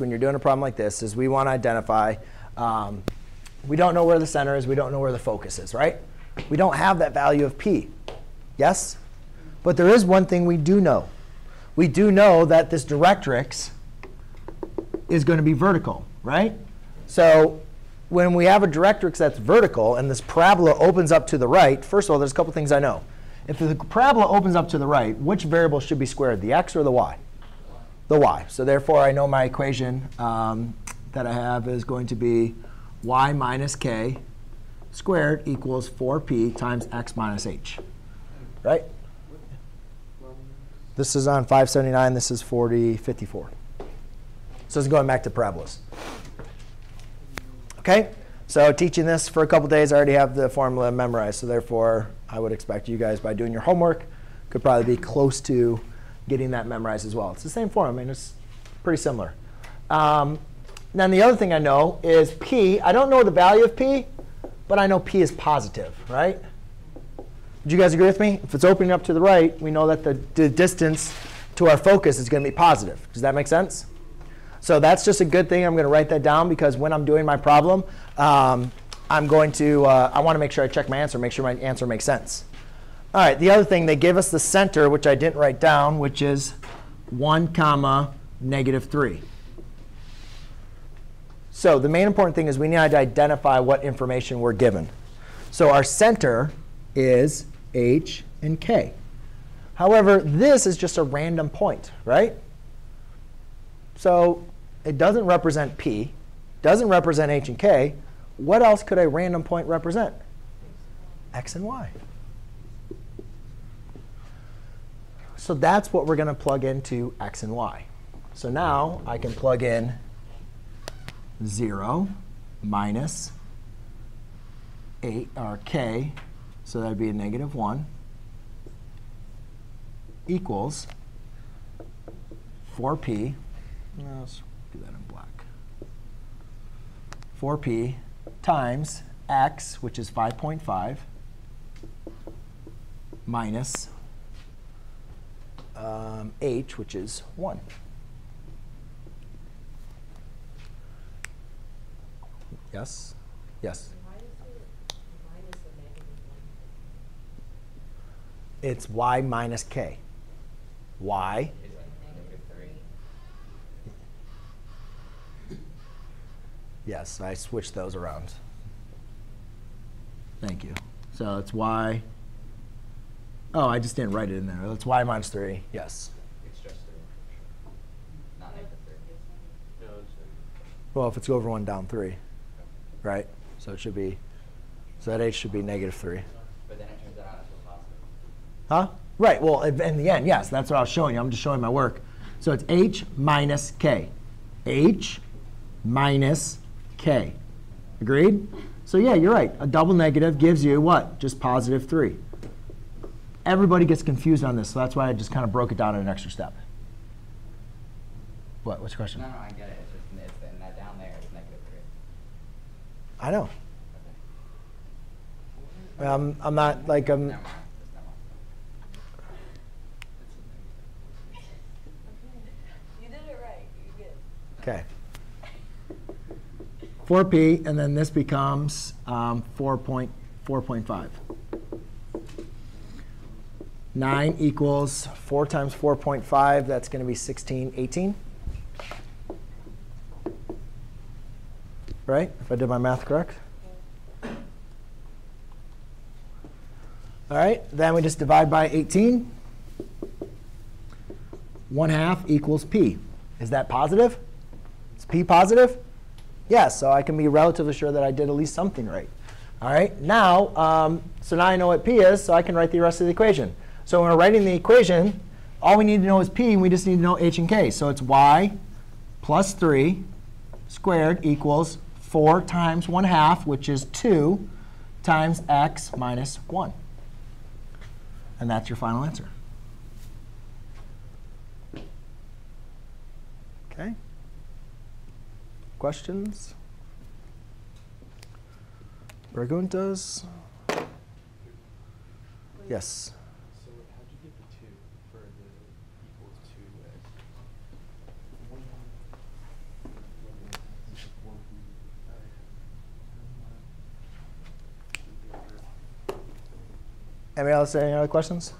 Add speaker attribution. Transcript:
Speaker 1: when you're doing a problem like this is we want to identify, um, we don't know where the center is, we don't know where the focus is, right? We don't have that value of p. Yes? But there is one thing we do know. We do know that this directrix is going to be vertical, right? So when we have a directrix that's vertical and this parabola opens up to the right, first of all, there's a couple things I know. If the parabola opens up to the right, which variable should be squared, the x or the y? The y. So therefore, I know my equation um, that I have is going to be y minus k squared equals 4p times x minus h. Right? This is on 579. This is 4054. So it's going back to parabolas. OK? So teaching this for a couple days, I already have the formula memorized. So therefore, I would expect you guys, by doing your homework, could probably be close to getting that memorized as well. It's the same form. Mean, it's pretty similar. Um, then the other thing I know is p. I don't know the value of p, but I know p is positive, right? Would you guys agree with me? If it's opening up to the right, we know that the, the distance to our focus is going to be positive. Does that make sense? So that's just a good thing. I'm going to write that down because when I'm doing my problem, um, I'm going to, uh, I want to make sure I check my answer, make sure my answer makes sense. All right, the other thing, they give us the center, which I didn't write down, which is 1 comma negative 3. So the main important thing is we need to identify what information we're given. So our center is h and k. However, this is just a random point, right? So it doesn't represent P, doesn't represent H and K. What else could a random point represent? X and Y. So that's what we're going to plug into X and Y. So now I can plug in 0 minus 8 or k, so that would be a negative 1, equals 4p. Let's do that in black. 4p times x, which is 5.5, minus um, h, which is 1. Yes? Yes? It's y minus k. y. Yes, I switched those around. Thank you. So it's y. Oh, I just didn't write it in there. That's y minus 3. Yes.
Speaker 2: It's just three. Not negative three.
Speaker 1: Well, if it's over 1, down 3. Right? So it should be, so that h should be negative 3.
Speaker 2: But then it turns out it's positive.
Speaker 1: Huh? Right. Well, in in the end, yes, that's what I was showing you. I'm just showing my work. So it's h minus k. h minus k. Agreed? So yeah, you're right. A double negative gives you what? Just positive 3. Everybody gets confused on this, so that's why I just kind of broke it down in an extra step. What? What's your question?
Speaker 2: No, no, I get it. It's just, it's in that down there, it's negative three.
Speaker 1: I know.
Speaker 2: Okay.
Speaker 1: Um, I'm not like I'm.
Speaker 2: Never mind. Never mind.
Speaker 3: You did it right. You good.
Speaker 1: Okay. 4p, and then this becomes um, 4.4.5. 9 equals 4 times 4.5. That's going to be 16, 18. Right? If I did my math correct. All right. Then we just divide by 18. 1 half equals p. Is that positive? Is p positive? Yes, so I can be relatively sure that I did at least something right. All right, now, um, so now I know what p is, so I can write the rest of the equation. So when we're writing the equation, all we need to know is p, and we just need to know h and k. So it's y plus 3 squared equals 4 times 1 half, which is 2, times x minus 1. And that's your final answer. Okay. Questions? Preguntas? Yes.
Speaker 4: So how'd you get the two for the equals two x?
Speaker 1: Anybody else, any other questions?